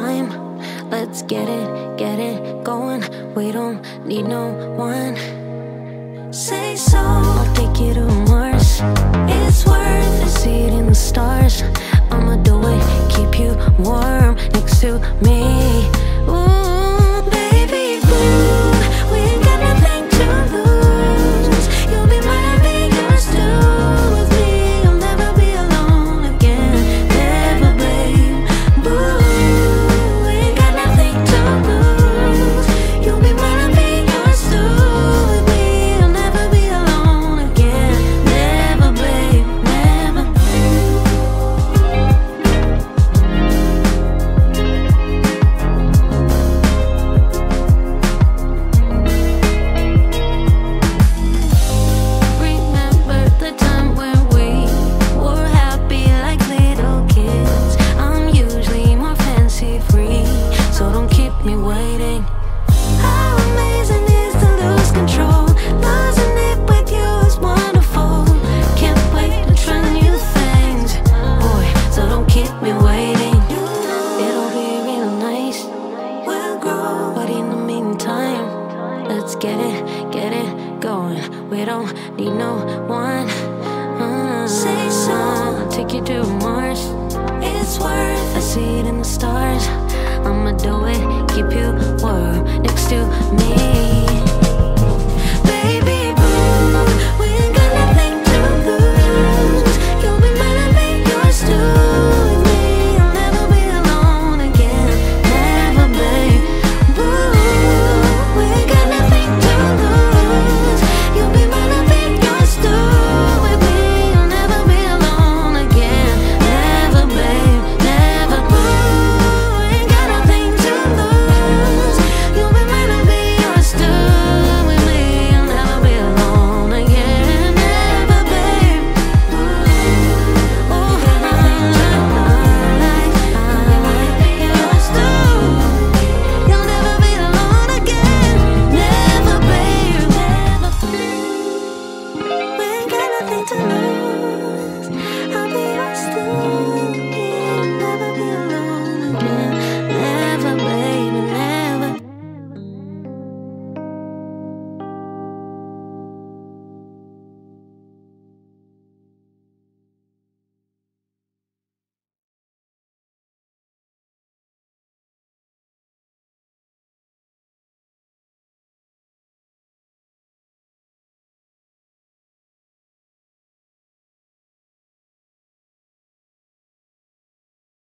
time. Let's get it, get it going. We don't need no one. Say so, I'll take you to Mars. It's worth it, see in the stars. I'ma do it, keep you warm next to me. Get it, get it going. We don't need no one. Mm -hmm. Say so. to me.